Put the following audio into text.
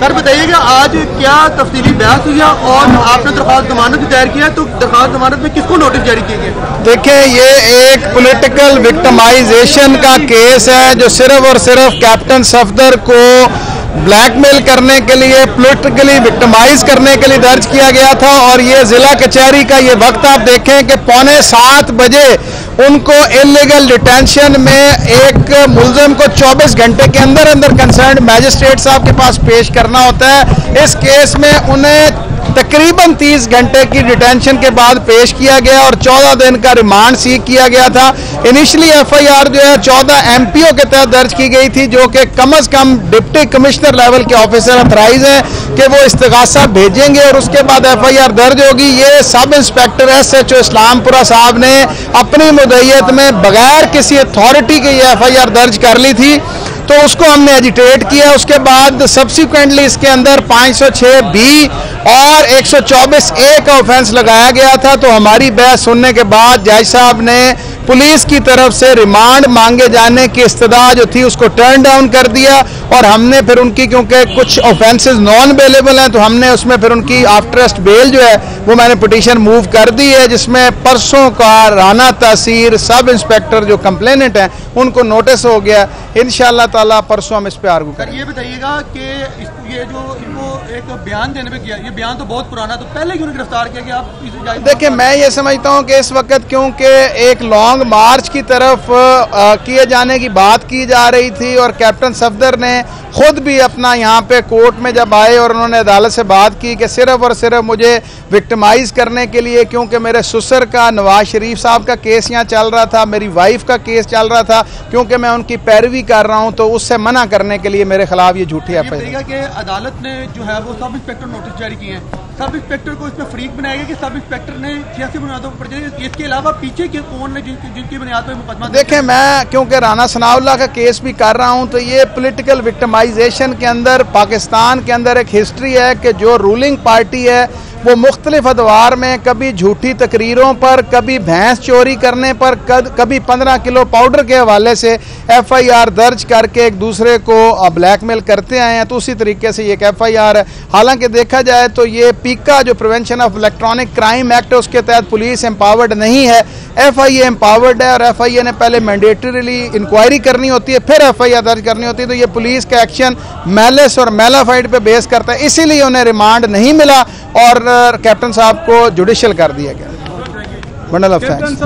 سر بتائیے کہ آج کیا تفصیلی بحث ہوئی ہے اور آپ نے درخواست ضمانت دائر کیا تو درخواست ضمانت میں کس کو نوٹس جاری کیے گئے دیکھیں، یہ ایک پولیٹیکل وکٹمائزیشن کا کیس ہے جو صرف اور صرف کیپٹن صفدر کو بلیک میل کرنے کے لیے پولیٹیکلی وکٹمائز کرنے کے لیے درج کیا گیا تھا اور یہ ضلع کچہری کا یہ وقت آپ دیکھیں کہ پونے سات بجے ان کو انلیگل ڈیٹینشن میں ایک ملزم کو چوبیس گھنٹے کے اندر اندر کنسرنڈ میجسٹریٹ صاحب کے پاس پیش کرنا ہوتا ہے۔ اس کیس میں انہیں تقریباً تیس گھنٹے کی ڈیٹینشن کے بعد پیش کیا گیا اور چودہ دن کا ریمانڈ سیکھ کیا گیا تھا۔ انیشلی ایف آئی آر جو ہے، چودہ ایم پی او کے تحت درج کی گئی تھی، جو کہ کم از کم ڈپٹی کمشنر لیول کے آفیسر اتھرائز ہیں کہ وہ استغاثہ بھیجیں گے اور اس کے بعد ایف آئی آر درج ہوگی۔ یہ sub inspector S H O Islampura صاحب نے اپنی مدعیت میں بغیر کسی اتھارٹی کے یہ ایف آئی آر درج کر لی تھی۔ تو اس کو ہم نے ایجیٹیٹ کیا، اس کے بعد سبسیکوینٹلی اس کے اندر پانچ سو چھ بی اور ایک سو چوبیس اے کا آفینس لگایا گیا تھا۔ تو ہماری بحث سننے کے بعد جائش صاحب نے پولیس کی طرف سے ریمانڈ مانگے جانے کی استدعا جو تھی، اس کو ٹرن ڈاؤن کر دیا۔ اور ہم نے پھر ان کی، کیونکہ کچھ آفینسز نان اویلیبل ہیں، تو ہم نے اس میں پھر ان کی آفٹرسٹ بیل جو ہے، وہ میں نے پٹیشن موو کر دی ہے، جس میں پرسوں کا رانا تاثیر سب انسپیکٹر جو کمپلیننٹ ہیں، ان کو نوٹس ہو گیا۔ انشاءاللہ تعالی پرسوں ہم اس پہ آرگو کریں یہ بتائیے گا کہ یہ جو ان کو ایک بیان دینے پہ کیا یہ بیان تو بہت پرانا تو پہلے کیوں گرفتار کیا کہ آپ دیکھیں میں یہ سمجھتا ہوں کہ اس وقت کیونکہ ایک لانگ مارچ کی طرف کیے جانے کی بات کی جا رہی تھی اور کیپٹن صفدر نے خود بھی اپنا یہاں پہ کورٹ میں جب آئے اور انہوں نے عدالت سے بات کی کہ صرف اور صرف مجھے وکٹمائز کرنے کے لیے کیونکہ میرے سسر کا نواز شریف صاحب کا کیس یہاں چل رہا تھا میری وائف کا کیس چل رہا تھا کیونکہ میں ان کی پیروی کر رہا ہوں تو اس سے منع کرنے کے لیے میرے خلاف یہ جھوٹی یہ ایف کہ عدالت نے جو ہے وہ سب انسپیکٹر نوٹس جاری کیے ہیں۔ سب انسپیکٹر کو اس میں فریق بنایا گیا کہ سب انسپیکٹر نے سیاسی بنیادوں پر اس کے علاوہ پیچھے کے کون نے جن کی- بنیاد پر مقدمہ دیکھیں میں کیونکہ رانا ثناء اللہ کا کیس بھی کر رہا ہوں تو یہ پولیٹیکل وکٹمائزیشن کے اندر پاکستان کے اندر ایک ہسٹری ہے کہ جو رولنگ پارٹی ہے وہ مختلف ادوار میں کبھی جھوٹی تقریروں پر، کبھی بھینس چوری کرنے پر کبھی پندرہ کلو پاؤڈر کے حوالے سے ایف آئی آر درج کر کے ایک دوسرے کو بلیک میل کرتے آئے ہیں۔ تو اسی طریقے سے یہ ایک ایف آئی آر ہے حالانکہ دیکھا جائے تو یہ پیکا جو prevention of electronic crime act ہے، اس کے تحت پولیس امپاورڈ نہیں ہے۔ ایف آئی اے امپاورڈ ہے اور ایف آئی اے نے پہلے مینڈیٹریلی انکوائری کرنی ہوتی ہے پھر ایف آئی آر درج کرنی ہوتی ہے۔ تو یہ پولیس کا ایکشن میلس اور میلافائڈ پہ بیس کرتا ہے۔ اسی لیے انہیں ریمانڈ نہیں ملا اور کیپٹن صاحب کو جوڈیشل کر دیا گیا۔ Bundle of thanks